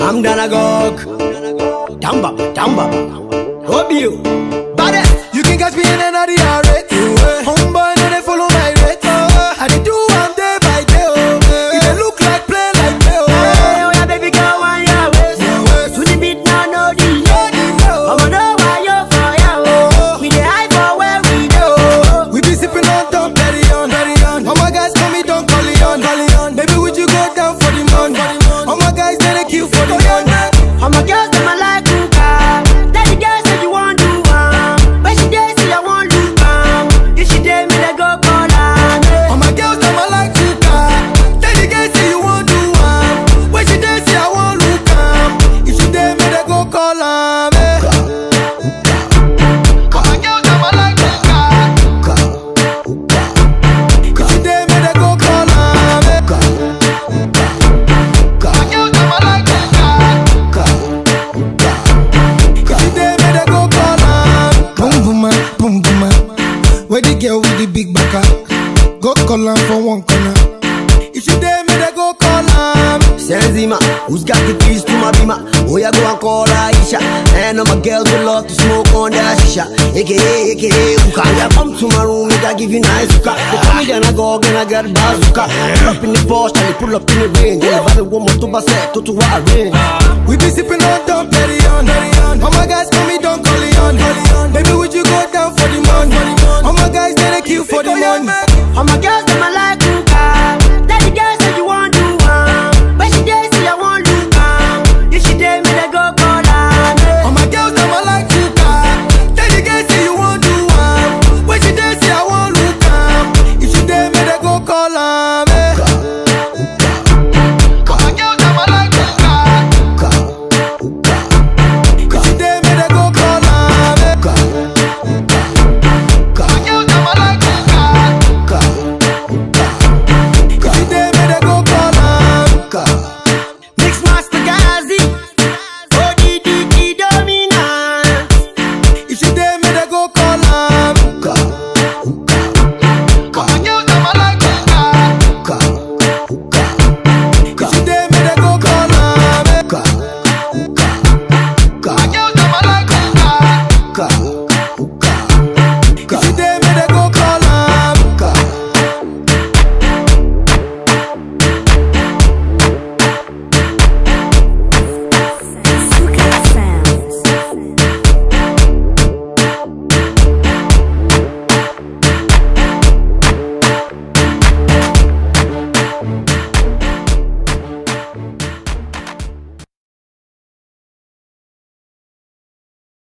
I'm Danagog. Damba, Damba. Hope you. Baddest. Eh? You can catch me in another Where the girl with the big baka? Go call am for one corner. If she dey me they go call am. Senzima, who's got the keys to my bima? Oh, yeah, go and call Aisha. And all my girls will love to smoke on that shisha. AKA, AKA, Hookah. Yeah, come to my room, I give you nice Hookah. They call me then I go, then I get bazooka. Pull up in the Porsche, and pull up in the range. Yeah, the one more to baset, to to what range. We be sipping on Dom Perignon. All my guys call me Don Corleone. Baby, All my guys